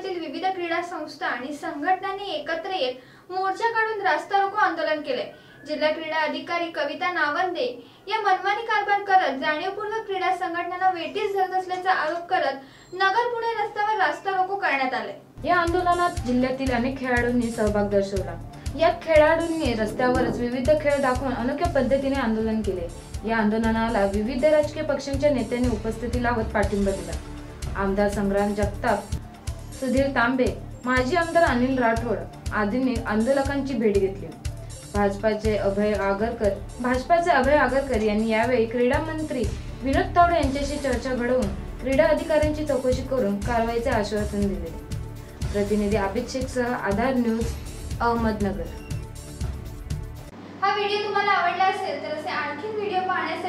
विविध क्रीडा संस्था आणि संघटनांनी एकत्र येत मोर्चा काढून रास्ता रोको आंदोलन केले. जिल्हा क्रीडा अधिकारी कविता नावंदे या मनमानी कारभार करत जाणीवपूर्वक क्रीडा संघटनांना वेटीस धरत असल्याचा आरोप करत नगर पुणे रस्त्यावर रास्ता रोको करण्यात आले. या आंदोलनात जिल्ह्यातील अनेक खेळाडूंनी सहभाग दर्शवला. या खेळाडूंनी रस्त्यावरच विविध खेळ दाखवून अनोख्या पद्धतीने आंदोलन केले. या आंदोलनाला विविध राजकीय पक्षांच्या नेत्यांनी उपस्थिती लावत पाठिंबा दिला. आमदार संग्राम जगताप सुधीर तांबे माजी आमदार अनिल राठोड आदींनी आंदोलकांची भेट घेतली. भाजपाचे अभय आगरकर भाजपाचे अभय आगरकर यांनी यावेळी क्रीडा मंत्री विनोद तावडे यांच्याशी चर्चा घडवून क्रीडा अधिकाऱ्यांची चौकशी करून कारवाईचे आश्वासन दिले. प्रतिनिधी आबिद शेखसह आधार न्यूज अहमदनगर. हा व्हिडिओ तुम्हाला आवडला असेल तर असे आणखी व्हिडिओ पाहण्यासाठी